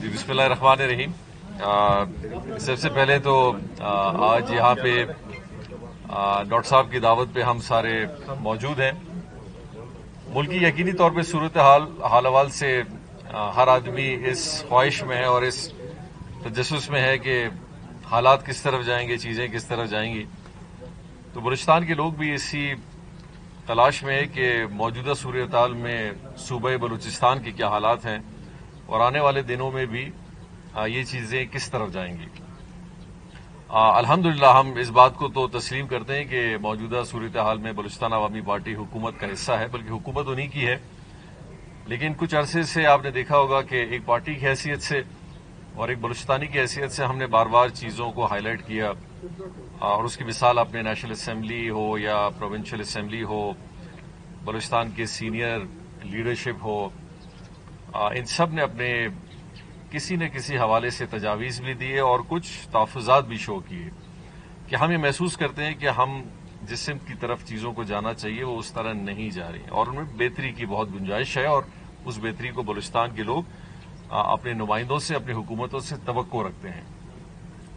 جی بسم اللہ الرحمن الرحیم۔ سب سے پہلے تو آج یہاں پہ ڈاکٹر صاحب کی دعوت پہ ہم سارے موجود ہیں۔ ملکی یقینی طور پہ صورت حال حال حوال سے ہر آدمی اس خواہش میں ہے اور اس تجسس میں ہے کہ حالات کس طرف جائیں گے، چیزیں کس طرف جائیں گی۔ تو بلوچستان کے لوگ بھی اسی تلاش میں ہے کہ موجودہ صورتحال میں صوبہ بلوچستان کے کیا حالات ہیں۔ اور آنے والے دنوں میں بھی یہ چیزیں کس طرف جائیں گی؟ الحمدللہ، ہم اس بات کو تو تسلیم کرتے ہیں کہ موجودہ صورتحال میں بلوچستان عوامی پارٹی حکومت کا حصہ ہے، بلکہ حکومت انہیں کی ہے۔ لیکن کچھ عرصے سے آپ نے دیکھا ہوگا کہ ایک پارٹی کی حیثیت سے اور ایک بلوچستانی کی حیثیت سے ہم نے بار بار چیزوں کو ہائی لائٹ کیا اور اس کی مثال اپنے نیشنل اسمبلی ہو یا پروونشل اسمبلی ہو، بلوچستان کے سینئر لیڈرشپ ہو ان سب نے اپنے کسی نہ کسی حوالے سے تجاویز بھی دیے اور کچھ تحفظات بھی شو کیے کہ ہم یہ محسوس کرتے ہیں کہ ہم جس سمت کی طرف چیزوں کو جانا چاہیے، وہ اس طرح نہیں جا رہی اور ان میں بہتری کی بہت گنجائش ہے اور اس بہتری کو بلوچستان کے لوگ اپنے نمائندوں سے، اپنی حکومتوں سے توقع رکھتے ہیں۔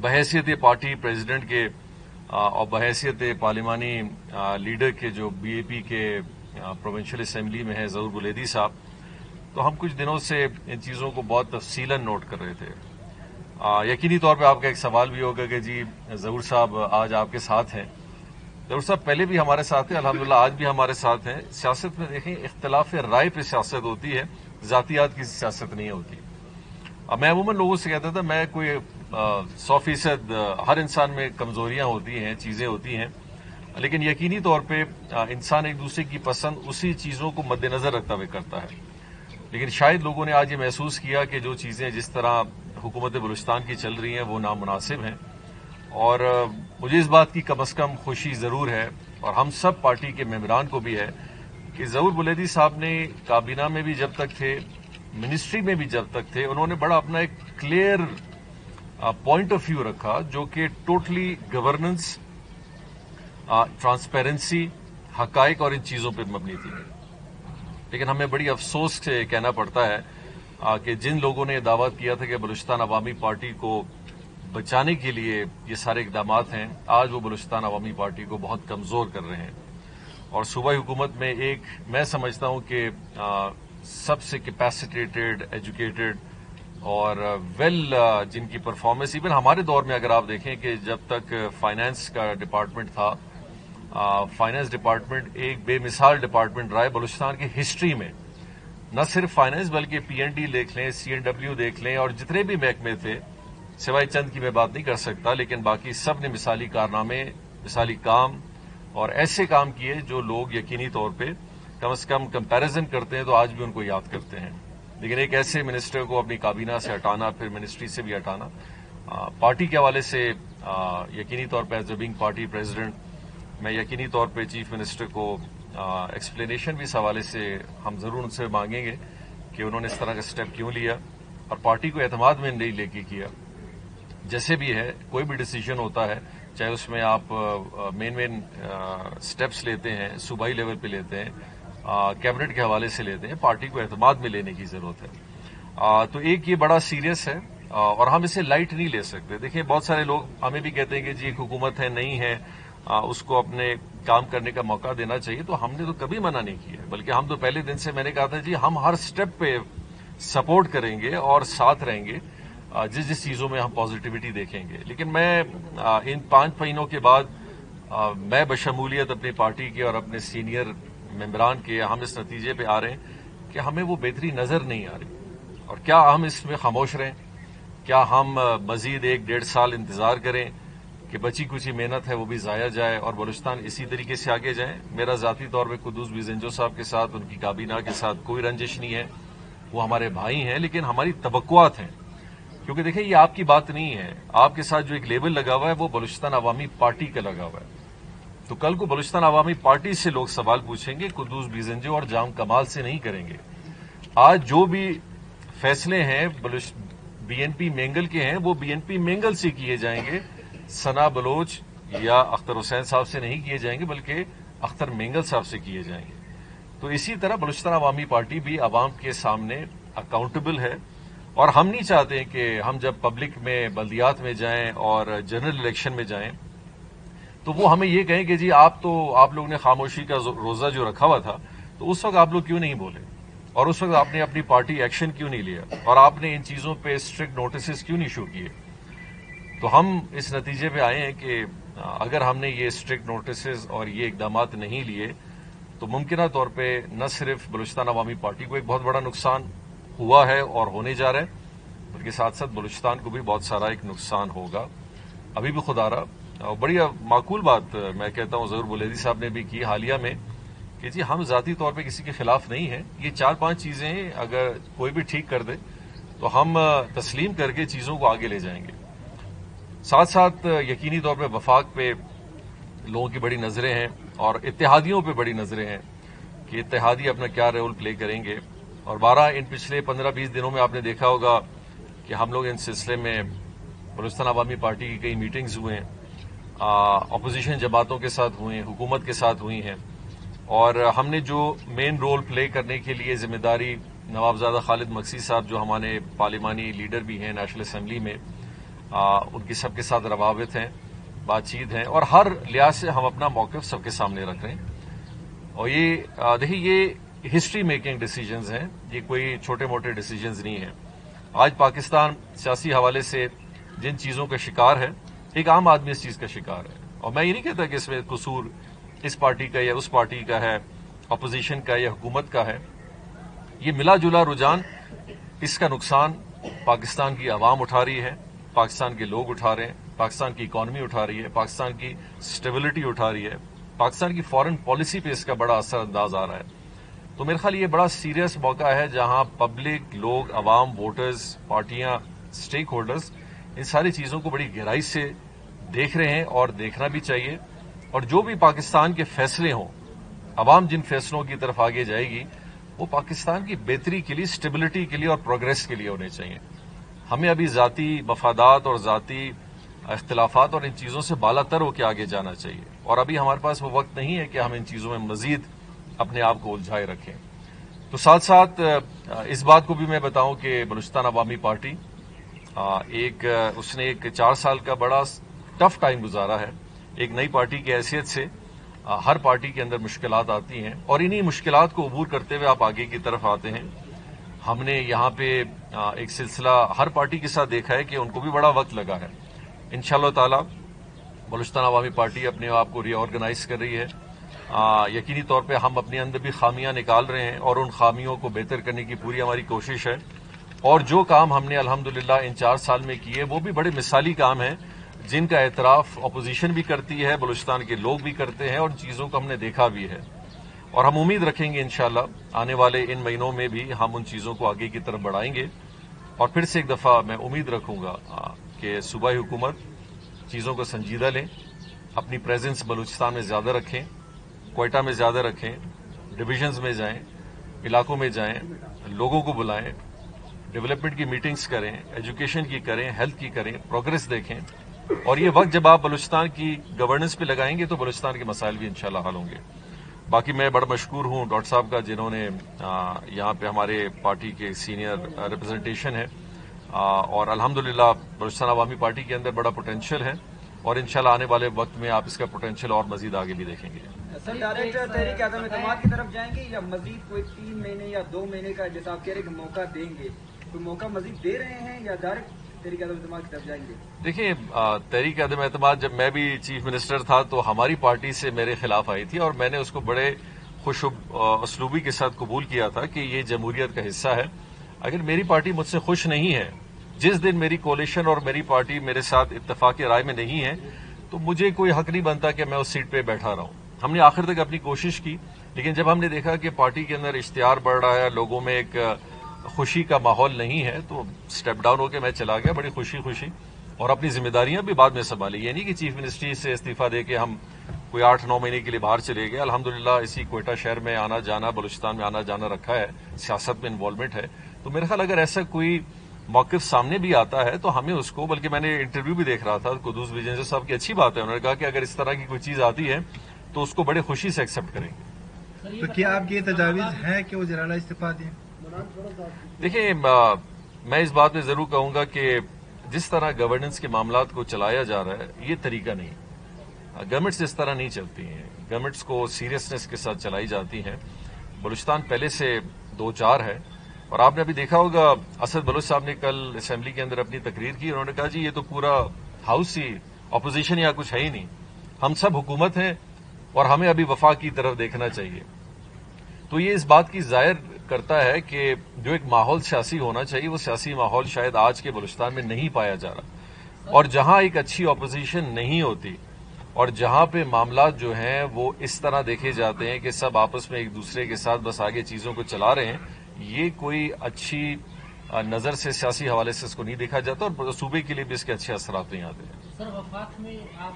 بحیثیت پارٹی پریزیڈنٹ کے اور بحیثیت پارلیمانی لیڈر کے جو بی اے پی کے پروونشل اسمبلی میں ہے، ضرور بلیدی صاحب تو ہم کچھ دنوں سے ان چیزوں کو بہت تفصیل نوٹ کر رہے تھے۔ یقینی طور پہ آپ کا ایک سوال بھی ہوگا کہ جی ضرور صاحب، آج آپ کے ساتھ ہیں۔ ضرور صاحب، پہلے بھی ہمارے ساتھ ہیں، الحمدللہ آج بھی ہمارے ساتھ ہیں۔ سیاست میں دیکھیں، اختلاف رائے پہ سیاست ہوتی ہے، ذاتیات کی سیاست نہیں ہوتی۔ اب میں عموماً لوگوں سے کہتا تھا، میں کوئی سو فیصد ہر انسان میں کمزوریاں ہوتی ہیں، چیزیں ہوتی ہیں، لیکن یقینی طور پہ انسان ایک دوسرے کی پسند اسی چیزوں کو مد نظر رکھتا ہوئے کرتا ہے۔ لیکن شاید لوگوں نے آج یہ محسوس کیا کہ جو چیزیں جس طرح حکومت بلوچستان کی چل رہی ہیں وہ نامناسب ہیں۔ اور مجھے اس بات کی کم از کم خوشی ضرور ہے اور ہم سب پارٹی کے ممبران کو بھی ہے کہ ضرور بلیدی صاحب نے کابینہ میں بھی جب تک تھے، منسٹری میں بھی جب تک تھے، انہوں نے بڑا اپنا ایک کلیئر پوائنٹ آف ویو رکھا جو کہ ٹوٹلی گورننس ٹرانسپیرنسی حقائق اور ان چیزوں پہ مبنی تھی۔ لیکن ہمیں بڑی افسوس سے کہنا پڑتا ہے کہ جن لوگوں نے دعوت کیا تھا کہ بلوچستان عوامی پارٹی کو بچانے کے لیے یہ سارے اقدامات ہیں، آج وہ بلوچستان عوامی پارٹی کو بہت کمزور کر رہے ہیں۔ اور صوبائی حکومت میں ایک میں سمجھتا ہوں کہ سب سے کیپیسیٹیٹڈ ایجوکیٹڈ اور ویل جن کی پرفارمنس ایون ہمارے دور میں اگر آپ دیکھیں کہ جب تک فائنانس کا ڈپارٹمنٹ تھا فائنانس ڈپارٹمنٹ ایک بے مثال ڈپارٹمنٹ رہا ہے بلوچستان کی ہسٹری میں، نہ صرف فائنانس بلکہ پی این ڈی دیکھ لیں سی این ڈبلیو دیکھ لیں اور جتنے بھی محکمے تھے، سوائے چند کی میں بات نہیں کر سکتا، لیکن باقی سب نے مثالی کارنامے، مثالی کام اور ایسے کام کیے جو لوگ یقینی طور پہ کم از کم کمپیرزن کرتے ہیں تو آج بھی ان کو یاد کرتے ہیں۔ لیکن ایک ایسے منسٹر کو اپنی کابینہ سے ہٹانا، پھر منسٹری سے بھی ہٹانا پارٹی کے حوالے سے یقینی طور پہ ایز اے بنگ پارٹی پریزیڈنٹ میں یقینی طور پہ چیف منسٹر کو ایکسپلینیشن بھی اس حوالے سے ہم ضرور ان سے مانگیں گے کہ انہوں نے اس طرح کا اسٹیپ کیوں لیا اور پارٹی کو اعتماد میں نہیں لے کے کیا۔ جیسے بھی ہے، کوئی بھی ڈسیزن ہوتا ہے، چاہے اس میں آپ مین مین اسٹیپس لیتے ہیں، صوبائی لیول پہ لیتے ہیں کیبنٹ کے حوالے سے لیتے ہیں پارٹی کو اعتماد میں لینے کی ضرورت ہے۔ تو ایک یہ بڑا سیریس ہے اور ہم اسے لائٹ نہیں لے سکتے۔ دیکھیں بہت سارے لوگ ہمیں بھی کہتے ہیں کہ جی ایک حکومت ہے، نہیں ہے۔ اس کو اپنے کام کرنے کا موقع دینا چاہیے، تو ہم نے تو کبھی منع نہیں کیا بلکہ ہم تو پہلے دن سے میں نے کہا تھا جی ہم ہر سٹیپ پہ سپورٹ کریں گے اور ساتھ رہیں گے جس جس چیزوں میں ہم پازیٹیوٹی دیکھیں گے۔ لیکن میں ان پانچ مہینوں کے بعد میں بشمولیت اپنی پارٹی کے اور اپنے سینئر ممبران کے ہم اس نتیجے پہ آ رہے ہیں کہ ہمیں وہ بہتری نظر نہیں آ رہی۔ اور کیا ہم اس میں خاموش رہیں؟ کیا ہم مزید ایک ڈیڑھ سال انتظار کریں؟ کہ بچی کچی محنت ہے وہ بھی ضائع جائے اور بلوچستان اسی طریقے سے آگے جائیں۔ میرا ذاتی طور پہ قدوس بیزنجو صاحب کے ساتھ، ان کی کابینہ کے ساتھ کوئی رنجش نہیں ہے۔ وہ ہمارے بھائی ہیں، لیکن ہماری توقعات ہیں۔ کیونکہ دیکھیں، یہ آپ کی بات نہیں ہے۔ آپ کے ساتھ جو ایک لیبل لگا ہوا ہے، وہ بلوچستان عوامی پارٹی کا لگا ہوا ہے۔ تو کل کو بلوچستان عوامی پارٹی سے لوگ سوال پوچھیں گے، قدوس بیزنجو اور جام کمال سے نہیں کریں گے۔ آج جو بھی فیصلے ہیں بی این پی مینگل کے ہیں، وہ بی این پی مینگل سے کیے جائیں گے۔ ثنا بلوچ یا اختر حسین صاحب سے نہیں کیے جائیں گے، بلکہ اختر مینگل صاحب سے کیے جائیں گے۔ تو اسی طرح بلوچستان عوامی پارٹی بھی عوام کے سامنے اکاؤنٹبل ہے۔ اور ہم نہیں چاہتے کہ ہم جب پبلک میں بلدیات میں جائیں اور جنرل الیکشن میں جائیں، تو وہ ہمیں یہ کہیں کہ جی آپ تو، آپ لوگ نے خاموشی کا روزہ جو رکھا ہوا تھا، تو اس وقت آپ لوگ کیوں نہیں بولے؟ اور اس وقت آپ نے اپنی پارٹی ایکشن کیوں نہیں لیا؟ اور آپ نے ان چیزوں پہ اسٹرکٹ نوٹسز کیوں نہیں شو کیے؟ تو ہم اس نتیجے پہ آئے ہیں کہ اگر ہم نے یہ اسٹرکٹ نوٹسز اور یہ اقدامات نہیں لیے، تو ممکنہ طور پہ نہ صرف بلوچستان عوامی پارٹی کو ایک بہت بڑا نقصان ہوا ہے اور ہونے جا رہا ہے، بلکہ ساتھ ساتھ بلوچستان کو بھی بہت سارا ایک نقصان ہوگا۔ ابھی بھی خدا رہا۔ بڑی معقول بات میں کہتا ہوں، ضرور بلیدی صاحب نے بھی کی حالیہ میں کہ جی ہم ذاتی طور پہ کسی کے خلاف نہیں ہیں۔ یہ چار پانچ چیزیں اگر کوئی بھی ٹھیک کر دے، تو ہم تسلیم کر کے چیزوں کو آگے لے جائیں گے۔ ساتھ ساتھ یقینی طور پہ وفاق پہ لوگوں کی بڑی نظریں ہیں اور اتحادیوں پہ بڑی نظریں ہیں کہ اتحادی اپنا کیا رول پلے کریں گے۔ اور بارہ، ان پچھلے پندرہ، بیس دنوں میں آپ نے دیکھا ہوگا کہ ہم لوگ ان سلسلے میں بلوچستان عوامی پارٹی کی کئی میٹنگز ہوئے ہیں۔ اپوزیشن جماعتوں کے ساتھ ہوئے ہیں، حکومت کے ساتھ ہوئی ہیں۔ اور ہم نے جو مین رول پلے کرنے کے لیے ذمہ داری نوابزادہ خالد مکسی صاحب جو ہمارے پارلیمانی لیڈر بھی ہیں نیشنل اسمبلی میں ان کی سب کے ساتھ روابط ہیں، بات چیت ہیں، اور ہر لحاظ سے ہم اپنا موقف سب کے سامنے رکھ رہے ہیں۔ اور یہ دیکھیے، یہ ہسٹری میکنگ ڈیسیجنز ہیں۔ یہ کوئی چھوٹے موٹے ڈیسیجنز نہیں ہیں۔ آج پاکستان سیاسی حوالے سے جن چیزوں کا شکار ہے، ایک عام آدمی اس چیز کا شکار ہے۔ اور میں یہ نہیں کہتا کہ اس میں قصور اس پارٹی کا یا اس پارٹی کا ہے اپوزیشن کا یا حکومت کا ہے۔ یہ ملا جلا رجحان اس کا نقصان پاکستان کی عوام اٹھا رہی ہے۔ پاکستان کے لوگ اٹھا رہے ہیں، پاکستان کی اکانومی اٹھا رہی ہے، پاکستان کی اسٹیبلٹی اٹھا رہی ہے، پاکستان کی فارن پالیسی پہ اس کا بڑا اثر انداز آ رہا ہے۔ تو میرے خیال یہ بڑا سیریس موقع ہے جہاں پبلک لوگ، عوام ووٹرز پارٹیاں اسٹیک ہولڈرز ان ساری چیزوں کو بڑی گہرائی سے دیکھ رہے ہیں اور دیکھنا بھی چاہیے۔ اور جو بھی پاکستان کے فیصلے ہوں، عوام جن فیصلوں کی طرف آگے جائے گی، وہ پاکستان کی بہتری کے لیے اسٹیبلٹی کے لیے اور پروگرس کے لیے ہونے چاہیے۔ ہمیں ابھی ذاتی مفادات اور ذاتی اختلافات اور ان چیزوں سے بالا تر ہو کے آگے جانا چاہیے۔ اور ابھی ہمارے پاس وہ وقت نہیں ہے کہ ہم ان چیزوں میں مزید اپنے آپ کو الجھائے رکھیں۔ تو ساتھ ساتھ، اس بات کو بھی میں بتاؤں کہ بلوچستان عوامی پارٹی ایک، اس نے ایک چار سال کا بڑا ٹف ٹائم گزارا ہے۔ ایک نئی پارٹی کی حیثیت سے ہر پارٹی کے اندر مشکلات آتی ہیں۔ اور انہی مشکلات کو عبور کرتے ہوئے آپ آگے کی طرف آتے ہیں۔ ہم نے یہاں پہ ایک سلسلہ ہر پارٹی کے ساتھ دیکھا ہے کہ ان کو بھی بڑا وقت لگا ہے۔ ان شاء اللہ تعالی، بلوچستان عوامی پارٹی اپنے آپ کو ری آرگنائز کر رہی ہے۔ یقینی طور پہ ہم اپنے اندر بھی خامیاں نکال رہے ہیں اور ان خامیوں کو بہتر کرنے کی پوری ہماری کوشش ہے۔ اور جو کام ہم نے الحمدللہ ان چار سال میں کیے، وہ بھی بڑے مثالی کام ہیں جن کا اعتراف اپوزیشن بھی کرتی ہے، بلوچستان کے لوگ بھی کرتے ہیں اور ان چیزوں کو ہم نے دیکھا بھی ہے۔ اور ہم امید رکھیں گے انشاءاللہ آنے والے ان مہینوں میں بھی ہم ان چیزوں کو آگے کی طرف بڑھائیں گے اور پھر سے ایک دفعہ میں امید رکھوں گا کہ صوبائی حکومت چیزوں کو سنجیدہ لیں، اپنی پریزنس بلوچستان میں زیادہ رکھیں، کوئٹہ میں زیادہ رکھیں ڈویژنز میں جائیں، علاقوں میں جائیں، لوگوں کو بلائیں ڈیولپمنٹ کی میٹنگز کریں ایجوکیشن کی کریں ہیلتھ کی کریں پروگرس دیکھیں۔ اور یہ وقت جب آپ بلوچستان کی گورننس پہ لگائیں گے تو بلوچستان کے مسائل بھی انشاءاللہ حل ہوں گے۔ باقی میں بڑا مشکور ہوں ڈاکٹر صاحب کا، جنہوں نے یہاں پہ ہمارے پارٹی کے سینئر ریپرزنٹیشن ہے اور الحمدللہ بلوچستان عوامی پارٹی کے اندر بڑا پوٹینشیل ہے اور انشاءاللہ آنے والے وقت میں آپ اس کا پوٹینشیل اور مزید آگے بھی دیکھیں گے۔ سر ڈائریکٹ تحریک عدم اعتماد کی طرف جائیں گے یا مزید کوئی تین مہینے یا دو مہینے کا جیسا آپ کہہ رہے کہ موقع دیں گے؟ کوئی موقع مزید دے رہے ہیں یا ڈائریکٹ تحریک دیکھیں تحریک عدم اعتماد جب میں بھی چیف منسٹر تھا تو ہماری پارٹی سے میرے خلاف آئی تھی اور میں نے اس کو بڑے خوش اسلوبی کے ساتھ قبول کیا تھا کہ یہ جمہوریت کا حصہ ہے۔ اگر میری پارٹی مجھ سے خوش نہیں ہے، جس دن میری کولیشن اور میری پارٹی میرے ساتھ اتفاق رائے میں نہیں ہے، تو مجھے کوئی حق نہیں بنتا کہ میں اس سیٹ پہ بیٹھا رہا ہوں۔ ہم نے آخر تک اپنی کوشش کی، لیکن جب ہم نے دیکھا کہ پارٹی کے اندر اشتہار بڑھ رہا ہے، لوگوں میں ایک خوشی کا ماحول نہیں ہے تو اسٹیپ ڈاؤن ہو کے میں چلا گیا، بڑی خوشی خوشی۔ اور اپنی ذمہ داریاں بھی بعد میں سنبھالی۔ یہ نہیں کہ چیف منسٹری سے استعفی دے کے ہم کوئی آٹھ، نو مہینے کے لیے باہر چلے گئے۔ الحمدللہ اسی کوئٹہ شہر میں آنا جانا، بلوچستان میں آنا جانا رکھا ہے، سیاست میں انوالومنٹ ہے۔ تو میرے خیال اگر ایسا کوئی موقف سامنے بھی آتا ہے تو ہمیں اس کو، بلکہ میں نے انٹرویو بھی دیکھ رہا تھا قدوس وجیندر صاحب کی، اچھی بات ہے۔ انہوں نے کہا کہ اگر اس طرح کی کوئی چیز آتی ہے تو اس کو بڑے خوشی سے ایکسپٹ کریں گے۔ تو کیا آپ کی یہ تجاویز ہے کہ وہ جرالہ استعفی دیں؟ دیکھیں میں اس بات میں ضرور کہوں گا کہ جس طرح گورننس کے معاملات کو چلایا جا رہا ہے، یہ طریقہ نہیں۔ گورنمنٹس اس طرح نہیں چلتی ہیں۔ گورنمنٹس کو سیریسنس کے ساتھ چلائی جاتی ہیں۔ بلوچستان پہلے سے دو چار ہے۔ اور آپ نے ابھی دیکھا ہوگا، اسد بلوچ صاحب نے کل اسمبلی کے اندر اپنی تقریر کی۔ انہوں نے کہا جی یہ تو پورا ہاؤس ہی اپوزیشن یا کچھ ہے ہی نہیں۔ ہم سب حکومت ہیں اور ہمیں ابھی وفاق کی طرف دیکھنا چاہیے۔ تو یہ اس بات کی ظاہر کرتا ہے کہ جو ایک ماحول سیاسی ہونا چاہیے، وہ سیاسی ماحول شاید آج کے بلوچستان میں نہیں پایا جا رہا۔ اور جہاں ایک اچھی اپوزیشن نہیں ہوتی، اور جہاں پہ معاملات جو ہیں وہ اس طرح دیکھے جاتے ہیں کہ سب آپس میں ایک دوسرے کے ساتھ بس آگے چیزوں کو چلا رہے ہیں، یہ کوئی اچھی نظر سے سیاسی حوالے سے اس کو نہیں دیکھا جاتا، اور صوبے کے لیے بھی اس کے اچھے اثرات نہیں آتے ہیں۔ سر وفاق میں آپ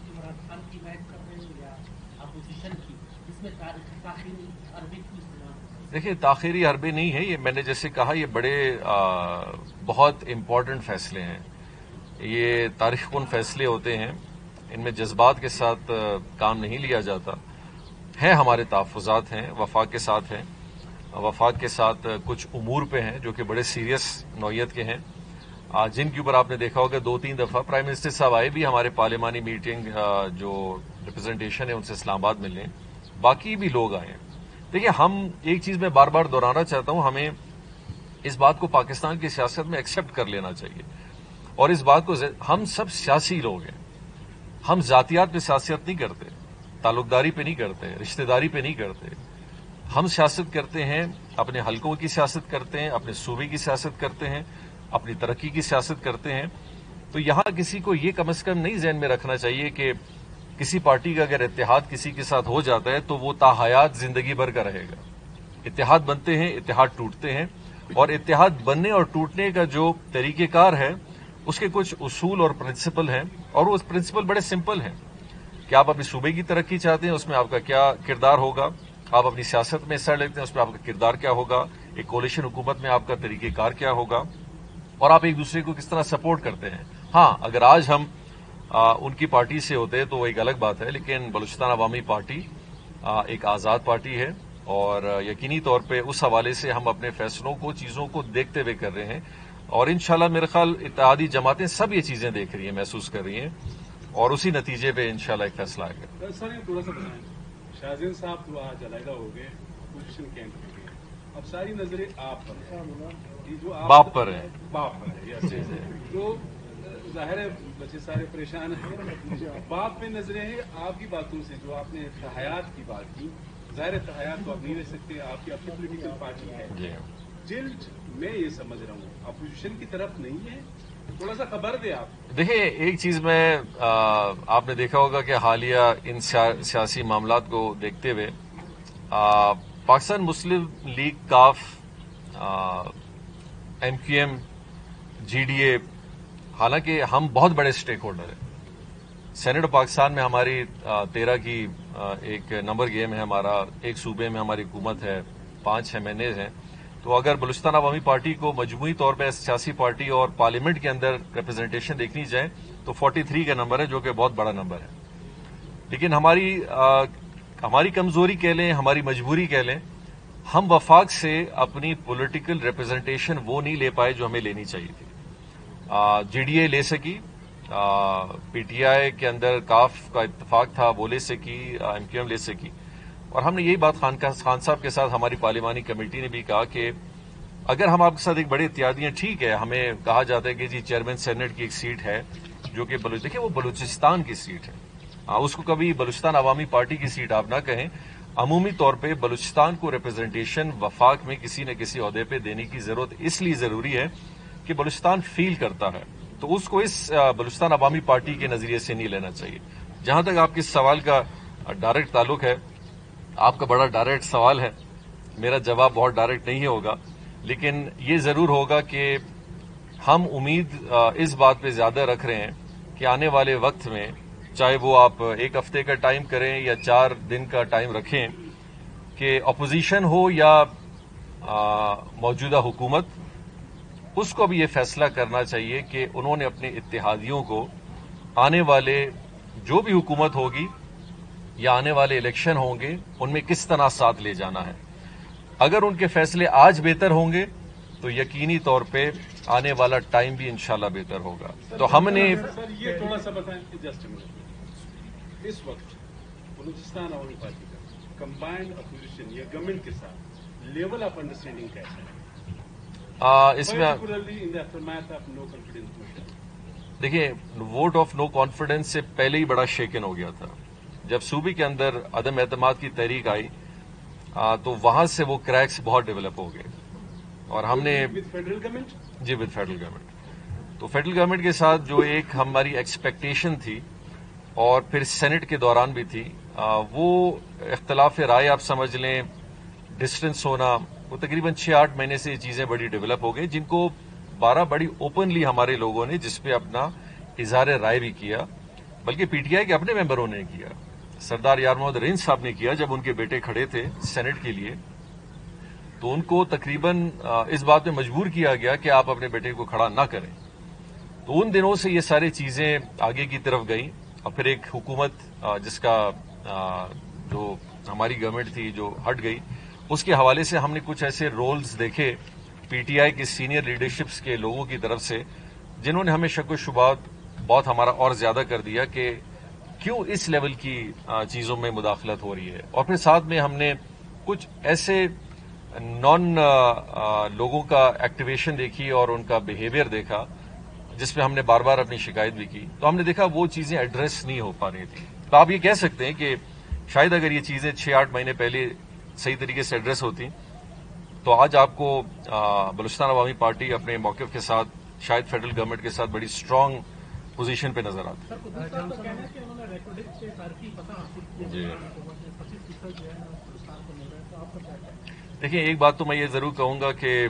عمران خان کی بات کر رہے ہیں یا اپوزیشن کی؟ اس میں تاخیری عربی کی استعمال دیکھیے، تاخیری حربے نہیں ہے، یہ میں نے جیسے کہا، یہ بڑے بہت امپورٹنٹ فیصلے ہیں۔ یہ تاریخ کن فیصلے ہوتے ہیں، ان میں جذبات کے ساتھ کام نہیں لیا جاتا۔ ہیں ہمارے تحفظات ہیں، وفاق کے ساتھ ہیں۔ وفاق کے ساتھ کچھ امور پہ ہیں جو کہ بڑے سیریس نوعیت کے ہیں۔ جن کے اوپر آپ نے دیکھا ہوگا، دو تین دفعہ پرائم منسٹر صاحب آئے بھی، ہمارے پارلیمانی میٹنگ جو ریپرزنٹیشن ہے، ان سے اسلام آباد ملنے۔ باقی بھی لوگ آئے ہیں۔ دیکھیے، ہم ایک چیز میں بار بار دہرانا چاہتا ہوں، ہمیں اس بات کو پاکستان کی سیاست میں ایکسپٹ کر لینا چاہیے۔ اور اس بات کو ہم سب سیاسی لوگ ہیں۔ ہم ذاتیات پہ سیاست نہیں کرتے تعلق داری پہ نہیں کرتے، رشتہ داری پہ نہیں کرتے۔ ہم سیاست کرتے ہیں، اپنے حلقوں کی سیاست کرتے ہیں، اپنے صوبے کی سیاست کرتے ہیں، اپنی ترقی کی سیاست کرتے ہیں۔ تو یہاں کسی کو یہ کم از کم نہیں ذہن میں رکھنا چاہیے کہ کسی پارٹی کا اگر اتحاد کسی کے ساتھ ہو جاتا ہے تو وہ تاحیات زندگی بھر کا رہے گا۔ اتحاد بنتے ہیں، اتحاد ٹوٹتے ہیں اور اتحاد بننے اور ٹوٹنے کا جو طریقہ کار ہے، اس کے کچھ اصول اور پرنسپل ہیں اور وہ پرنسپل بڑے سمپل ہیں۔ کہ آپ اپنی صوبے کی ترقی چاہتے ہیں؟ اس میں آپ کا کیا کردار ہوگا؟ آپ اپنی سیاست میں حصہ لیتے ہیں، اس میں آپ کا کردار کیا ہوگا؟ ایک کولیشن حکومت میں آپ کا طریقہ کار کیا ہوگا؟ اور آپ ایک دوسرے کو کس طرح سپورٹ کرتے ہیں؟ ہاں اگر آج ہم ان کی پارٹی سے ہوتے تو وہ ایک الگ بات ہے لیکن بلوچستان عوامی پارٹی ایک آزاد پارٹی ہے اور یقینی طور پہ اس حوالے سے ہم اپنے فیصلوں کو چیزوں کو دیکھتے ہوئے کر رہے ہیں اور انشاءاللہ میرے خیال اتحادی جماعتیں سب یہ چیزیں دیکھ رہی ہیں محسوس کر رہی ہیں اور اسی نتیجے پہ انشاءاللہ ایک فیصلہ آئے گا۔ صاحب تو آج علیحدہ ہو گئے اپوزیشن کیمپ میں گئے اب ساری نظریں آپ پر ہیں۔ جو باپ پر ہیں۔ باپ پر ہے یس تو ظاہر ہے بچے سارے پریشان ہیں۔ باپ پہ نظریں ہیں آپ کی باتوں سے جو آپ نے تحیات کی بات کی۔ ظاہر تحیات تو آپ نہیں رہ سکتے آپ کی اپنی پولیٹیکل پارٹی ہے۔ جی۔ جلد میں یہ سمجھ رہا ہوں اپوزیشن کی طرف نہیں ہے۔ تھوڑا سا خبر دے آپ۔ دیکھیں ایک چیز میں آپ نے دیکھا ہوگا کہ حالیہ ان سیاسی معاملات کو دیکھتے ہوئے پاکستان مسلم لیگ کاف M Q M G D A حالانکہ ہم بہت بڑے اسٹیک ہولڈر ہیں۔ سینٹ پاکستان میں ہماری تیرہ کی ایک نمبر گیم ہے ہمارا، ایک صوبے میں ہماری حکومت ہے، پانچ ایم این ہیں۔ تو اگر بلوچستان عوامی پارٹی کو مجموعی طور پہ سیاسی پارٹی اور پارلیمنٹ کے اندر ریپرزنٹیشن دیکھنی جائے، تو فورٹی تھری کا نمبر ہے جو کہ بہت بڑا نمبر ہے۔ لیکن ہماری ہماری کمزوری کہہ لیں، ہماری مجبوری کہہ لیں، ہم وفاق سے اپنی پولیٹیکل ریپرزنٹیشن وہ نہیں لے پائے جو ہمیں لینی چاہیے تھی۔ جی ڈی اے لے سکی۔ پی ٹی آئی کے اندر کاف کا اتفاق تھا، وہ لے سکی ایم کیو ایم لے سکی۔ اور ہم نے یہی بات خان خان صاحب کے ساتھ، ہماری پارلیمانی کمیٹی نے بھی کہا کہ اگر ہم آپ کے ساتھ ایک بڑی اتحادی ٹھیک ہے، ہمیں کہا جاتا ہے کہ جی چیئرمین سینٹ کی ایک سیٹ ہے، جو کہ بلوچ، دیکھیں، وہ بلوچستان کی سیٹ ہے۔ اس کو کبھی بلوچستان عوامی پارٹی کی سیٹ آپ نہ کہیں۔ عمومی طور پہ بلوچستان کو ریپرزنٹیشن وفاق میں کسی نہ کسی عہدے پہ دینے کی ضرورت اس لیے ضروری ہے کہ بلوچستان فیل کرتا ہے، تو اس کو اس بلوچستان عوامی پارٹی کے نظریے سے نہیں لینا چاہیے۔ جہاں تک آپ کے سوال کا ڈائریکٹ تعلق ہے، آپ کا بڑا ڈائریکٹ سوال ہے، میرا جواب بہت ڈائریکٹ نہیں ہوگا، لیکن یہ ضرور ہوگا کہ ہم امید اس بات پہ زیادہ رکھ رہے ہیں کہ آنے والے وقت میں چاہے وہ آپ ایک ہفتے کا ٹائم کریں یا چار دن کا ٹائم رکھیں، کہ اپوزیشن ہو یا موجودہ حکومت اس کو بھی یہ فیصلہ کرنا چاہیے کہ انہوں نے اپنے اتحادیوں کو آنے والے جو بھی حکومت ہوگی یا آنے والے الیکشن ہوں گے، ان میں کس طرح ساتھ لے جانا ہے۔ اگر ان کے فیصلے آج بہتر ہوں گے، تو یقینی طور پہ آنے والا ٹائم بھی انشاءاللہ بہتر ہوگا۔ تو ہم نے سر یہ تھوڑا سا بتائیں جسٹ اس وقت بلوچستان عوامی پارٹی کا کمبائنڈ اپوزیشن یا گورنمنٹ کے ساتھ لیول آف انڈرسٹینڈنگ کیسا ہے؟ اس میں دیکھیں ووٹ آف نو کانفیڈنس سے پہلے ہی بڑا شیکن ہو گیا تھا۔ جب صوبے کے اندر عدم اعتماد کی تحریک آئی تو وہاں سے وہ کریکس بہت ڈیولپ ہو گئے۔ اور ہم نے with G with federal government تو فیڈرل گورنمنٹ کے ساتھ جو ایک ہماری ایکسپیکٹیشن تھی اور پھر سینٹ کے دوران بھی تھی وہ اختلاف رائے آپ سمجھ لیں ڈسٹینس ہونا وہ تقریباً چھ آٹھ مہینے سے یہ چیزیں بڑی ڈیولپ ہو گئی، جن کو بارہ بڑی اوپنلی ہمارے لوگوں نے جس پہ اپنا اظہار رائے بھی کیا، بلکہ پی ٹی آئی کے اپنے ممبروں نے کیا۔ سردار یار محمد رینج صاحب نے کیا جب ان کے بیٹے کھڑے تھے سینٹ کے لیے۔ تو ان کو تقریباً اس بات میں مجبور کیا گیا کہ آپ اپنے بیٹے کو کھڑا نہ کریں۔ تو ان دنوں سے یہ ساری چیزیں آگے کی طرف گئیں۔ اور پھر ایک حکومت جس کا جو ہماری گورنمنٹ تھی، جو ہٹ گئی اس کے حوالے سے ہم نے کچھ ایسے رولز دیکھے پی ٹی آئی کی سینئر لیڈرشپس کے لوگوں کی طرف سے، جنہوں نے ہمیں شک و شبات بہت ہمارا اور زیادہ کر دیا کہ کیوں اس لیول کی چیزوں میں مداخلت ہو رہی ہے۔ اور پھر ساتھ میں ہم نے کچھ ایسے نان لوگوں کا ایکٹیویشن دیکھی اور ان کا بیہیویئر دیکھا، جس پہ ہم نے بار بار اپنی شکایت بھی کی۔ تو ہم نے دیکھا وہ چیزیں ایڈریس نہیں ہو پا رہی تھی تو آپ یہ کہہ سکتے ہیں کہ شاید اگر یہ چیزیں چھ آٹھ مہینے پہلے صحیح طریقے سے ایڈریس ہوتی تو آج آپ کو بلوچستان عوامی پارٹی اپنے موقف کے ساتھ شاید فیڈرل گورنمنٹ کے ساتھ بڑی اسٹرانگ پوزیشن پہ نظر آتی جی۔ دیکھیں ایک بات تو میں یہ ضرور کہوں گا کہ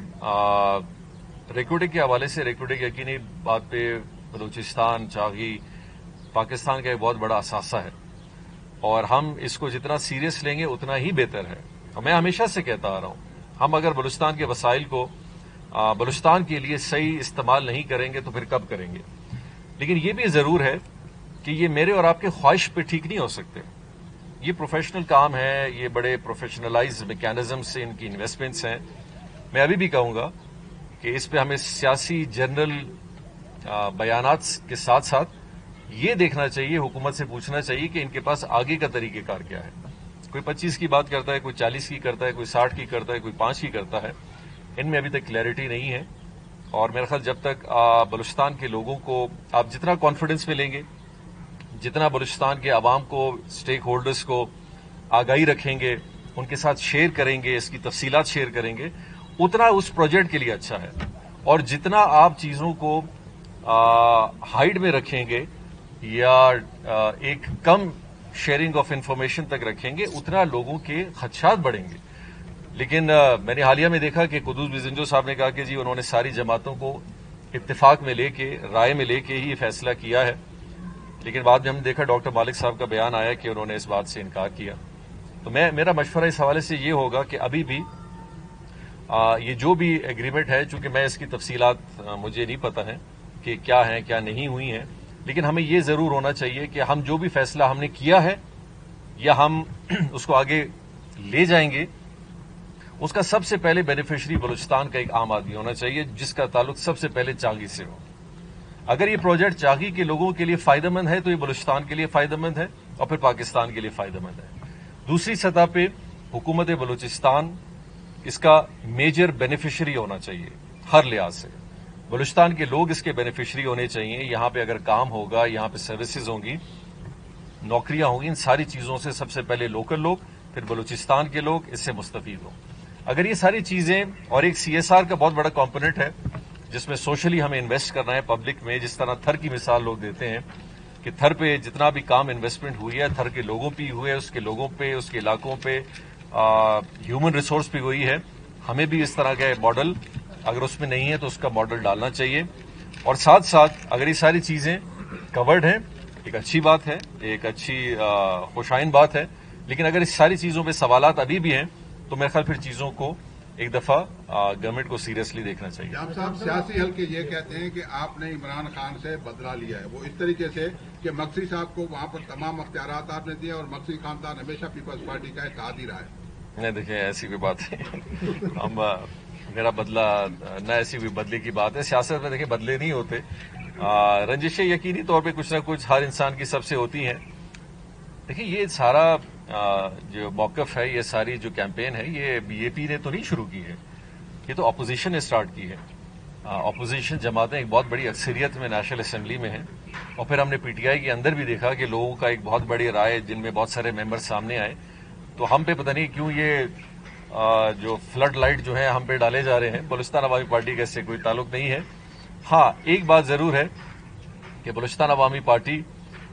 ریکارڈنگ کے حوالے سے ریکارڈنگ یقینی بات پہ بلوچستان چاہی پاکستان کا ایک بہت بڑا اثاثہ ہے۔ اور ہم اس کو جتنا سیریس لیں گے اتنا ہی بہتر ہے۔ اور میں ہمیشہ سے کہتا آ رہا ہوں، ہم اگر بلوچستان کے وسائل کو بلوچستان کے لیے صحیح استعمال نہیں کریں گے تو پھر کب کریں گے؟ لیکن یہ بھی ضرور ہے کہ یہ میرے اور آپ کے خواہش پہ ٹھیک نہیں ہو سکتے۔ یہ پروفیشنل کام ہے، یہ بڑے پروفیشنلائز میکینزم سے ان کی انویسٹمنٹس ہیں۔ میں ابھی بھی کہوں گا کہ اس پہ ہمیں سیاسی جنرل بیانات کے ساتھ ساتھ یہ دیکھنا چاہیے، حکومت سے پوچھنا چاہیے کہ ان کے پاس آگے کا طریقہ کار کیا ہے۔ کوئی پچیس کی بات کرتا ہے کوئی چالیس کی کرتا ہے کوئی ساٹھ کی کرتا ہے کوئی پانچ کی کرتا ہے۔ ان میں ابھی تک کلیئرٹی نہیں ہے۔ اور میرا خیال جب تک بلوچستان کے لوگوں کو آپ جتنا کانفیڈنس میں لیں گے جتنا بلوچستان کے عوام کو اسٹیک ہولڈرز کو آگاہی رکھیں گے ان کے ساتھ شیئر کریں گے اس کی تفصیلات شیئر کریں گے اتنا اس پروجیکٹ کے لیے اچھا ہے۔ اور جتنا آپ چیزوں کو ہائڈ میں رکھیں گے یا آ, ایک کم شیئرنگ آف انفارمیشن تک رکھیں گے اتنا لوگوں کے خدشات بڑھیں گے۔ لیکن میں نے حالیہ میں دیکھا کہ قدوس بزنجو صاحب نے کہا کہ جی انہوں نے ساری جماعتوں کو اتفاق میں لے کے رائے میں لے کے ہی یہ فیصلہ کیا ہے۔ لیکن بعد میں ہم نے دیکھا ڈاکٹر مالک صاحب کا بیان آیا کہ انہوں نے اس بات سے انکار کیا۔ تو میں میرا مشورہ اس حوالے سے یہ ہوگا کہ ابھی بھی آ, یہ جو بھی ایگریمنٹ ہے چونکہ میں اس کی تفصیلات آ, مجھے نہیں پتہ ہے کہ کیا ہیں کیا نہیں ہوئی ہیں لیکن ہمیں یہ ضرور ہونا چاہیے کہ ہم جو بھی فیصلہ ہم نے کیا ہے یا ہم اس کو آگے لے جائیں گے، اس کا سب سے پہلے بینیفیشری بلوچستان کا ایک عام آدمی ہونا چاہیے جس کا تعلق سب سے پہلے چاگی سے ہو۔ اگر یہ پروجیکٹ چاگی کے لوگوں کے لیے فائدہ مند ہے تو یہ بلوچستان کے لیے فائدہ مند ہے اور پھر پاکستان کے لیے فائدہ مند ہے۔ دوسری سطح پہ حکومت بلوچستان اس کا میجر بینیفیشری ہونا چاہیے ہر لحاظ سے۔ بلوچستان کے لوگ اس کے بینیفیشری ہونے چاہیے۔ یہاں پہ اگر کام ہوگا، یہاں پہ سروسز ہوں گی، نوکریاں ہوں گی، ان ساری چیزوں سے سب سے پہلے لوکل لوگ، پھر بلوچستان کے لوگ اس سے مستفید ہوں۔ اگر یہ ساری چیزیں، اور ایک سی ایس آر کا بہت بڑا کمپوننٹ ہے، جس میں سوشلی ہمیں انویسٹ کرنا ہے پبلک میں، جس طرح تھر کی مثال لوگ دیتے ہیں کہ تھر پہ جتنا بھی کام انویسٹمنٹ ہوئی ہے، تھر کے لوگوں پہ ہوئے اس کے لوگوں پہ، اس کے علاقوں پہ ہیومن ریسورس پہ ہوئی ہے، ہمیں بھی اس طرح کا ماڈل اگر اس میں نہیں ہے تو اس کا ماڈل ڈالنا چاہیے۔ اور ساتھ ساتھ اگر یہ ساری چیزیں کورڈ ہیں ایک اچھی بات ہے ایک اچھی خوشائن بات ہے۔ لیکن اگر اس ساری چیزوں پہ سوالات ابھی بھی ہیں تو میرے خیال پھر چیزوں کو ایک دفعہ گورنمنٹ کو سیریسلی دیکھنا چاہیے۔ جاب صاحب سیاسی حلقے یہ کہتے ہیں کہ آپ نے عمران خان سے بدلا لیا ہے۔ وہ اس طریقے سے کہ مکسی صاحب کو وہاں پر تمام اختیارات آپ نے دیے اور مکسی خاندان ہمیشہ پیپلز پارٹی کا ایک عادی رہا ہے۔ نہیں دیکھیں ایسی کوئی بات نہیں۔ ہم میرا بدلہ، نہ ایسی ہوئی بدلے کی بات ہے۔ سیاست میں دیکھیں بدلے نہیں ہوتے۔ رنجشیں یقینی طور پہ کچھ نہ کچھ ہر انسان کی سب سے ہوتی ہیں۔ دیکھیں، یہ سارا جو موقف ہے، یہ ساری جو کیمپین ہے، یہ بی اے پی نے تو نہیں شروع کی ہے۔ یہ تو اپوزیشن نے اسٹارٹ کی ہے۔ اپوزیشن جماعتیں ایک بہت بڑی اکثریت میں نیشنل اسمبلی میں ہیں۔ اور پھر ہم نے پی ٹی آئی کے اندر بھی دیکھا کہ لوگوں کا ایک بہت بڑی رائے، جن میں بہت سارے ممبر سامنے آئے۔ تو ہم پہ پتہ نہیں کیوں یہ جو فلڈ لائٹ جو ہیں ہم پہ ڈالے جا رہے ہیں، بلوچستان عوامی پارٹی کا اس سے کوئی تعلق نہیں ہے۔ ہاں ایک بات ضرور ہے کہ بلوچستان عوامی پارٹی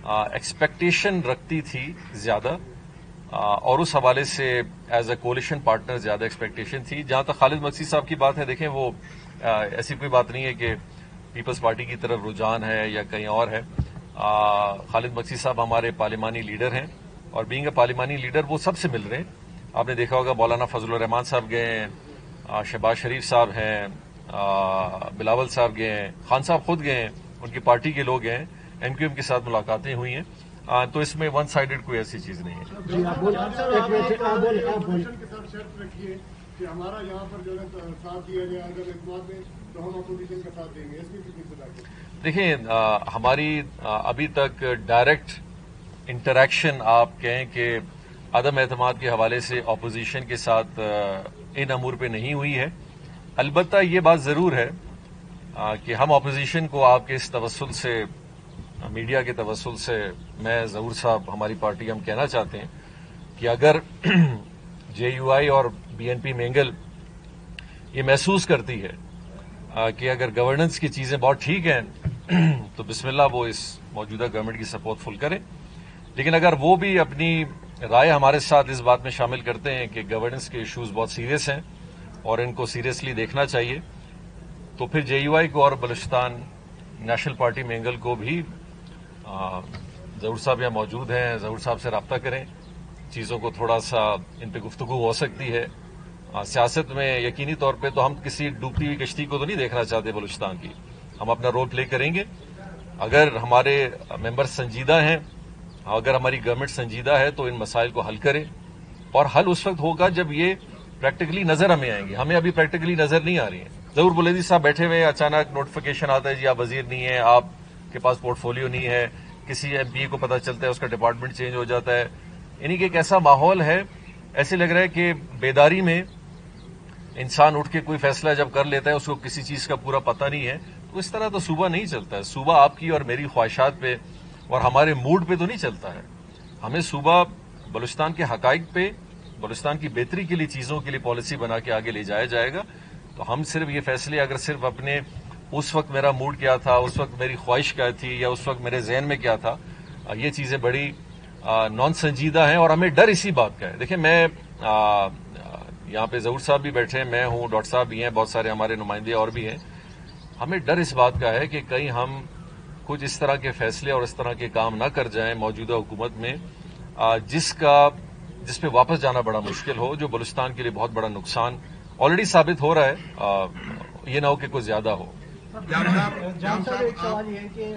ایکسپیکٹیشن رکھتی تھی زیادہ اور اس حوالے سے ایز اے کولیشن پارٹنر زیادہ ایکسپیکٹیشن تھی۔ جہاں تک خالد مقصد صاحب کی بات ہے، دیکھیں وہ ایسی کوئی بات نہیں ہے کہ پیپلز پارٹی کی طرف رجحان ہے یا کہیں اور ہے۔ خالد مقصد صاحب ہمارے پارلیمانی لیڈر ہیں اور بینگ اے پارلیمانی لیڈر وہ سب سے مل رہے ہیں۔ آپ نے دیکھا ہوگا مولانا فضل الرحمان صاحب گئے ہیں شہباز شریف صاحب ہیں بلاول صاحب گئے ہیں خان صاحب خود گئے ہیں ان کی پارٹی کے لوگ ہیں ایم کیو ایم کے ساتھ ملاقاتیں ہوئی ہیں۔ تو اس میں ون سائیڈڈ کوئی ایسی چیز نہیں ہے۔ دیکھیں ہماری ابھی تک ڈائریکٹ انٹریکشن آپ کہیں کہ عدم اعتماد کے حوالے سے اپوزیشن کے ساتھ ان امور پہ نہیں ہوئی ہے۔ البتہ یہ بات ضرور ہے کہ ہم اپوزیشن کو آپ کے اس توسل سے میڈیا کے توسل سے، میں ظہور صاحب، ہماری پارٹی ہم کہنا چاہتے ہیں کہ اگر جے یو آئی اور بی این پی مینگل یہ محسوس کرتی ہے کہ اگر گورننس کی چیزیں بہت ٹھیک ہیں، تو بسم اللہ وہ اس موجودہ گورنمنٹ کی سپورٹ فل کرے لیکن اگر وہ بھی اپنی رائے ہمارے ساتھ اس بات میں شامل کرتے ہیں کہ گورننس کے ایشوز بہت سیریس ہیں اور ان کو سیریسلی دیکھنا چاہیے۔ تو پھر جے یو آئی کو اور بلوچستان نیشنل پارٹی مینگل کو بھی ظہور صاحب یہاں موجود ہیں ظہور صاحب سے رابطہ کریں۔ چیزوں کو تھوڑا سا ان پہ گفتگو ہو سکتی ہے۔ سیاست میں یقینی طور پہ تو ہم کسی ڈوبتی ہوئی کشتی کو تو نہیں دیکھنا چاہتے بلوچستان کی۔ ہم اپنا رول پلے کریں گے۔ اگر ہمارے ممبر سنجیدہ ہیں اگر ہماری گورنمنٹ سنجیدہ ہے تو ان مسائل کو حل کرے اور حل اس وقت ہوگا جب یہ پریکٹیکلی نظر ہمیں آئیں گے۔ ہمیں ابھی پریکٹیکلی نظر نہیں آ رہی ہیں۔ ضرور بلیدی صاحب بیٹھے ہوئے اچانک نوٹیفیکیشن آتا ہے جی آپ وزیر نہیں ہیں، آپ کے پاس پورٹ فولیو نہیں ہے، کسی ایم پی اے کو پتہ چلتا ہے، اس کا ڈپارٹمنٹ چینج ہو جاتا ہے۔ یعنی کہ ایک ایسا ماحول ہے، ایسے لگ رہا ہے کہ بیداری میں انسان اٹھ کے کوئی فیصلہ جب کر لیتا ہے، اس کو کسی چیز کا پورا پتہ نہیں ہے۔ تو اس طرح تو صوبہ نہیں چلتا۔ ہے صوبہ آپ کی اور میری خواہشات پہ اور ہمارے موڈ پہ تو نہیں چلتا ہے۔ ہمیں صوبہ بلوچستان کے حقائق پہ، بلوچستان کی بہتری کے لیے چیزوں کے لیے پالیسی بنا کے آگے لے جایا جائے گا۔ تو ہم صرف یہ فیصلے، اگر صرف اپنے اس وقت میرا موڈ کیا تھا، اس وقت میری خواہش کیا تھی، یا اس وقت میرے ذہن میں کیا تھا یہ چیزیں بڑی نان سنجیدہ ہیں اور ہمیں ڈر اسی بات کا ہے۔ دیکھیں، میں یہاں پہ ظہور صاحب بھی بیٹھے ہیں، میں ہوں، ڈاکٹر صاحب بھی ہیں، بہت سارے ہمارے نمائندے اور بھی ہیں۔ ہمیں ڈر اس بات کا ہے کہ کہیں ہم کچھ اس طرح کے فیصلے اور اس طرح کے کام نہ کر جائیں موجودہ حکومت میں جس کا جس پہ واپس جانا بڑا مشکل ہو جو بلوچستان کے لیے بہت بڑا نقصان آلریڈی ثابت ہو رہا ہے یہ نہ ہو کہ کوئی زیادہ ہو۔ جان صاحب ایک سوال یہ ہے کہ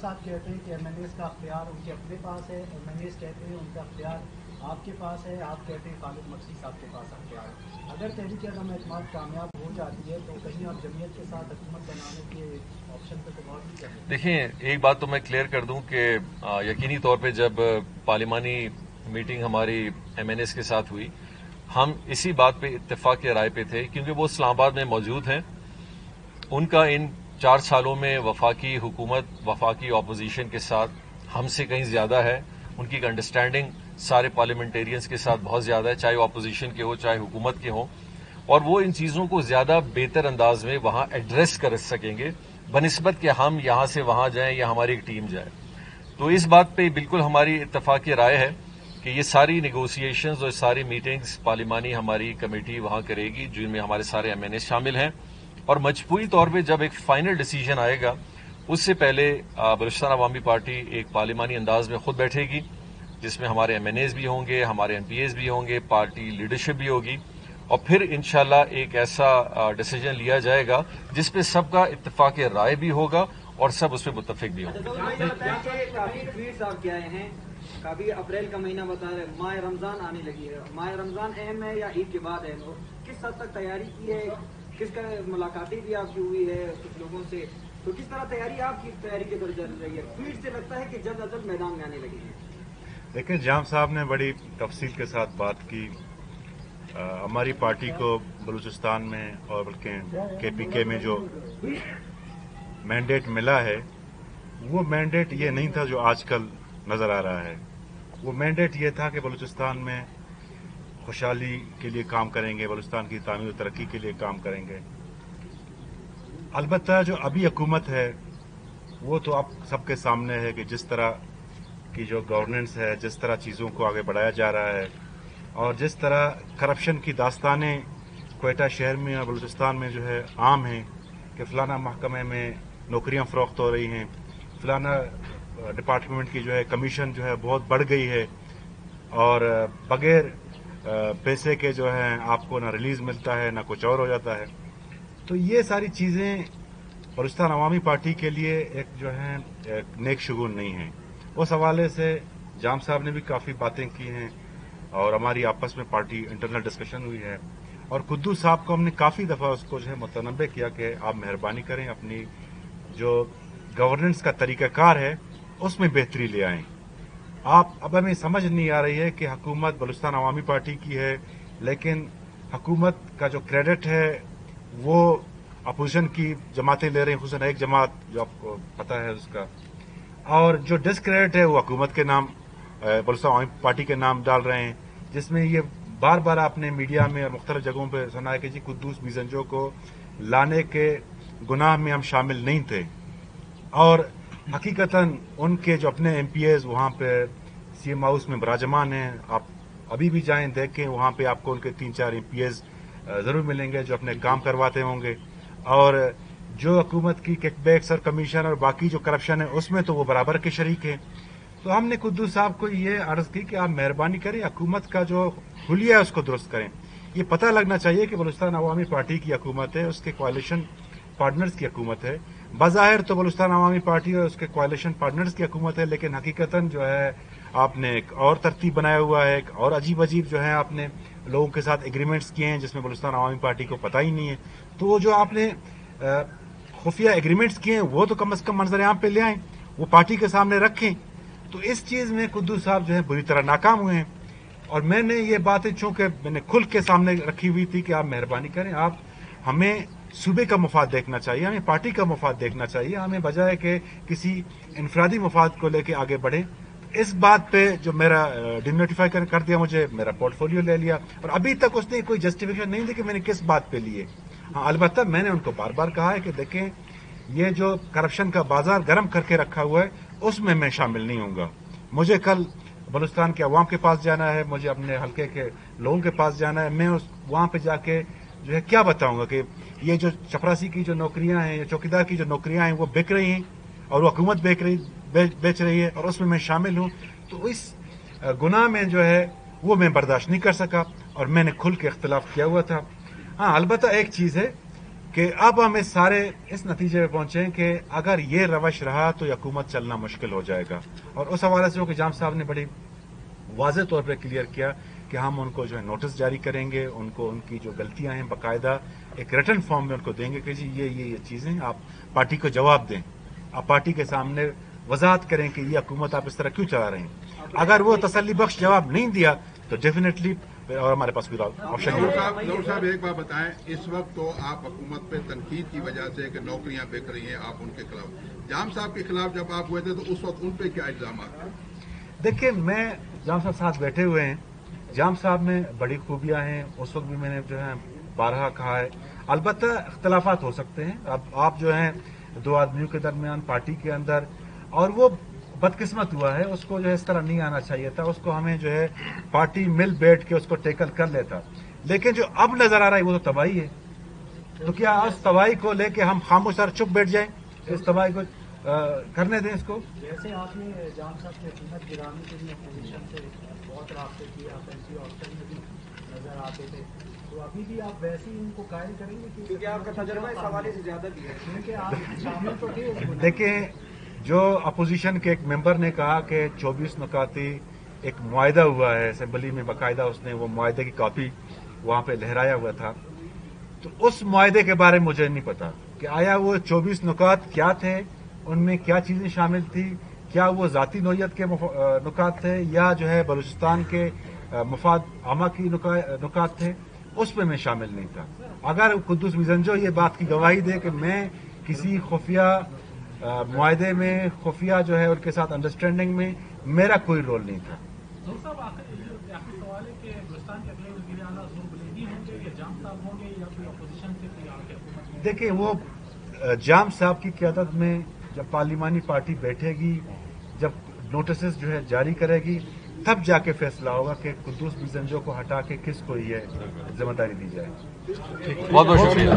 صاحب کہتے ہیں کہ ایم کا اختیار ان کے اپنے پاس ہے ایم کہتے ہیں ان کا اختیار آپ کے پاس ہے آپ کہتے ہیں خالد صاحب کے پاس اختیار ہے۔ اگر تحریک عدم اعتماد کامیاب ہو جاتی ہے تو کہیں آپ جمعیت کے ساتھ حکومت بنانے کے آپشن پہ تو دیکھیں، ایک بات تو میں کلیئر کر دوں کہ یقینی طور پہ جب پارلیمانی میٹنگ ہماری ایم این ایس کے ساتھ ہوئی، ہم اسی بات پہ اتفاق کے رائے پہ تھے، کیونکہ وہ اسلام آباد میں موجود ہیں۔ ان کا ان چار سالوں میں وفاقی حکومت، وفاقی اپوزیشن کے ساتھ ہم سے کہیں زیادہ ہے۔ ان کی ایک انڈرسٹینڈنگ سارے پارلیمنٹیرینز کے ساتھ بہت زیادہ ہے، چاہے وہ اپوزیشن کے ہو چاہے حکومت کے ہوں۔ اور وہ ان چیزوں کو زیادہ بہتر انداز میں وہاں ایڈریس کر سکیں گے۔ بنسبت کہ ہم یہاں سے وہاں جائیں یا ہماری ایک ٹیم جائے۔ تو اس بات پہ بالکل ہماری اتفاق رائے ہے کہ یہ ساری نیگوسیشنز اور ساری میٹنگز پارلیمانی ہماری کمیٹی وہاں کرے گی، جن میں ہمارے سارے ایم این اے شامل ہیں۔ اور مجبوری طور پہ جب ایک فائنل ڈیسیجن آئے گا، اس سے پہلے بلوچستان عوامی پارٹی ایک پارلیمانی انداز میں خود بیٹھے گی۔ جس میں ہمارے ایم این ایز بھی ہوں گے، ہمارے ایم پی ایز بھی ہوں گے، پارٹی لیڈرشپ بھی ہوگی۔ اور پھر انشاءاللہ ایک ایسا ڈیسیجن لیا جائے گا جس پہ سب کا اتفاق رائے بھی ہوگا اور سب اس پہ متفق بھی ہوں۔ اچھا، گے کافی اپریل کا مہینہ بتا رہے ماہ رمضان آنے لگی ہے۔ ماہ رمضان اہم ہے یا عید کے بعد اہم ہو کس حد تک تیاری کی ہے؟ کس کا ملاقاتیں بھی آپ کی ہوئی ہے کچھ لوگوں سے؟ تو کس طرح تیاری آپ کی تیاری کے درجہ رہی ہے؟ فیڈ سے لگتا ہے کہ جلد از جلد میدان میں آنے لگی ہے دیکھیں، جام صاحب نے بڑی تفصیل کے ساتھ بات کی۔ ہماری پارٹی کو بلوچستان میں اور بلکہ کے پی کے میں جو مینڈیٹ ملا ہے، وہ مینڈیٹ یہ نہیں تھا جو آج کل نظر آ رہا ہے۔ وہ مینڈیٹ یہ تھا کہ بلوچستان میں خوشحالی کے لیے کام کریں گے، بلوچستان کی تعمیر و ترقی کے لیے کام کریں گے۔ البتہ جو ابھی حکومت ہے، وہ تو اب سب کے سامنے ہے کہ جس طرح کی جو گورننس ہے، جس طرح چیزوں کو آگے بڑھایا جا رہا ہے، اور جس طرح کرپشن کی داستانیں کوئٹہ شہر میں اور بلوچستان میں جو ہے عام ہیں کہ فلانا محکمے میں نوکریاں فروخت ہو رہی ہیں، فلانا ڈپارٹمنٹ کی جو ہے کمیشن جو ہے بہت بڑھ گئی ہے، اور بغیر پیسے کے جو ہیں آپ کو نہ ریلیز ملتا ہے، نہ کچھ اور ہو جاتا ہے۔ تو یہ ساری چیزیں بلوچستان عوامی پارٹی کے لیے ایک جو ہیں نیک شگون نہیں ہیں۔ اس حوالے سے جام صاحب نے بھی کافی باتیں کی ہیں اور ہماری آپس میں پارٹی انٹرنل ڈسکشن ہوئی ہے اور قدو صاحب کو ہم نے کافی دفعہ اس کو جو ہے متنوع کیا کہ آپ مہربانی کریں اپنی جو گورننس کا طریقہ کار ہے، اس میں بہتری لے آئیں۔ آپ، اب ہمیں سمجھ نہیں آ رہی ہے کہ حکومت بلوچستان عوامی پارٹی کی ہے، لیکن حکومت کا جو کریڈٹ ہے، وہ اپوزیشن کی جماعتیں لے رہے ہیں، خصوصاً ایک جماعت جو آپ کو پتہ ہے اس کا۔ اور جو ڈسکریڈٹ ہے وہ حکومت کے نام بلوچستان پارٹی کے نام ڈال رہے ہیں، جس میں یہ بار بار آپ نے میڈیا میں اور مختلف جگہوں پہ سنا ہے کہ جی قدوس میزنجو کو لانے کے گناہ میں ہم شامل نہیں تھے۔ اور حقیقتاً ان کے جو اپنے ایم پی ایز وہاں پہ سی ایم ہاؤس میں براجمان ہیں، آپ ابھی بھی جائیں، دیکھیں، وہاں پہ آپ کو ان کے تین چار ایم پی ایز ضرور ملیں گے جو اپنے کام کرواتے ہوں گے۔ اور جو حکومت کی کیک بیکس اور کمیشن اور باقی جو کرپشن ہے، اس میں تو وہ برابر کے شریک ہیں۔ تو ہم نے قدو صاحب کو یہ عرض کی کہ آپ مہربانی کریں، حکومت کا جو حلیہ ہے، اس کو درست کریں۔ یہ پتہ لگنا چاہیے کہ بلوچستان عوامی پارٹی کی حکومت ہے، اس کے کوالیشن پارٹنرز کی حکومت ہے۔ بظاہر تو بلوچستان عوامی پارٹی اور اس کے کوالیشن پارٹنرز کی حکومت ہے، لیکن حقیقتاً جو ہے، آپ نے ایک اور ترتیب بنایا ہوا ہے، ایک اور عجیب عجیب جو ہے، آپ نے لوگوں کے ساتھ ایگریمنٹس کیے ہیں، جس میں بلوچستان عوامی پارٹی کو پتہ ہی نہیں ہے۔ تو جو آپ نے خفیہ ایگریمنٹس کیے ہیں، وہ تو کم از کم منظر عام پہ لے آئیں، وہ پارٹی کے سامنے رکھیں۔ تو اس چیز میں قدو صاحب جو ہے بری طرح ناکام ہوئے ہیں۔ اور میں نے یہ باتیں چونکہ میں نے کھل کے سامنے رکھی ہوئی تھی کہ آپ مہربانی کریں، آپ ہمیں صوبے کا مفاد دیکھنا چاہیے، ہمیں پارٹی کا مفاد دیکھنا چاہیے، ہمیں بجائے کہ کسی انفرادی مفاد کو لے کے آگے بڑھیں۔ اس بات پہ جو میرا ڈیمیوٹیفائی کر دیا مجھے، میرا پورٹ فولیو لے لیا۔ اور ابھی تک اس نے کوئی جسٹیفیکیشن نہیں دی کہ میں نے کس بات پہ لیے۔ ہاں البتہ میں نے ان کو بار بار کہا ہے کہ دیکھیں، یہ جو کرپشن کا بازار گرم کر کے رکھا ہوا ہے، اس میں میں شامل نہیں ہوں گا۔ مجھے کل بلوستان کے عوام کے پاس جانا ہے، مجھے اپنے حلقے کے لوگوں کے پاس جانا ہے۔ میں اس وہاں پہ جا کے جو ہے، کیا بتاؤں گا کہ یہ جو چپراسی کی جو نوکریاں ہیں، یا چوکیدار کی جو نوکریاں ہیں، وہ بک رہی ہیں اور وہ حکومت بیک رہی، بیچ رہی ہے اور اس میں میں شامل ہوں۔ تو اس گناہ میں جو ہے، وہ میں برداشت نہیں کر سکا اور میں نے کھل کے اختلاف کیا ہوا تھا۔ ہاں البتہ ایک چیز ہے کہ اب ہم اس سارے اس نتیجے پہ پہنچے ہیں کہ اگر یہ روش رہا تو حکومت چلنا مشکل ہو جائے گا۔ اور اس حوالے سے جو کہ جام صاحب نے بڑی واضح طور پہ کلیئر کیا کہ ہم ان کو جو ہے نوٹس جاری کریں گے ان کو ان کی جو غلطیاں ہیں باقاعدہ ایک ریٹرن فارم میں ان کو دیں گے کہ جی یہ یہ چیزیں آپ پارٹی کو جواب دیں۔ آپ پارٹی کے سامنے وضاحت کریں کہ یہ حکومت آپ اس طرح کیوں چلا رہے ہیں۔ اگر وہ تسلی بخش جواب نہیں دیا تو ڈیفینیٹلی اور ہمارے پاس پھر آپشن صاحب ایک بار بتائیں اس وقت تو آپ حکومت پہ تنقید کی وجہ سے کہ نوکریاں بک رہی ہیں آپ ان کے خلاف۔ جام صاحب کے خلاف جب آپ ہوئے تھے تو اس وقت ان پہ کیا الزامات دیکھیں میں جام صاحب ساتھ بیٹھے ہوئے ہیں۔ جام صاحب میں بڑی خوبیاں ہیں۔ اس وقت بھی میں نے جو ہے بارہا کہا ہے۔ البتہ اختلافات ہو سکتے ہیں۔ اب آپ جو ہیں دو آدمیوں کے درمیان پارٹی کے اندر اور وہ بدقسمت ہوا ہے اس کو جو ہے اس طرح نہیں آنا چاہیے تھا اس کو ہمیں جو ہے پارٹی مل بیٹھ کے اس کو ٹیکل کر لیتا۔ لیکن جو اب نظر آ رہا ہے وہ تو تباہی ہے۔ تو کیا اس تباہی کو لے کے ہم خاموش اور چپ بیٹھ جائیں؟ اس تباہی کو کرنے دیں اس کو۔ جیسے آپ نے جان صاحب کی حکومت گرانے کے لیے اپوزیشن سے بہت رابطے کیے آپ ایس آپشن میں بھی نظر آتے تھے۔ تو ابھی بھی آپ ویسے ہی ان کو قائل کریں گے کیونکہ آپ کا تجربہ اس حوالے سے زیادہ بھی ہے۔ کیونکہ آپ شامل تو تھے۔ دیکھیں جو اپوزیشن کے ایک ممبر نے کہا کہ چوبیس نکاتی ایک معاہدہ ہوا ہے، اسمبلی میں باقاعدہ اس نے وہ معاہدے کی کاپی وہاں پہ لہرایا ہوا تھا۔ تو اس معاہدے کے بارے میں مجھے نہیں پتا کہ آیا وہ چوبیس نکات کیا تھے، ان میں کیا چیزیں شامل تھیں، کیا وہ ذاتی نوعیت کے نکات تھے یا جو ہے بلوچستان کے مفاد عامہ کی نکات تھے، اس میں میں شامل نہیں تھا۔ اگر قدس مزنجو یہ بات کی گواہی دے کہ میں کسی خفیہ معاہدے میں خفیہ جو ہے ان کے ساتھ انڈرسٹینڈنگ میں میرا کوئی رول نہیں تھا۔ دیکھیں وہ جام صاحب کی قیادت میں جب پارلیمانی پارٹی بیٹھے گی جب نوٹسز جو ہے جاری کرے گی تب جا کے فیصلہ ہوگا کہ قدوس بزنجو کو ہٹا کے کس کو یہ ذمہ داری دی جائے۔ بہت بہت شکریہ۔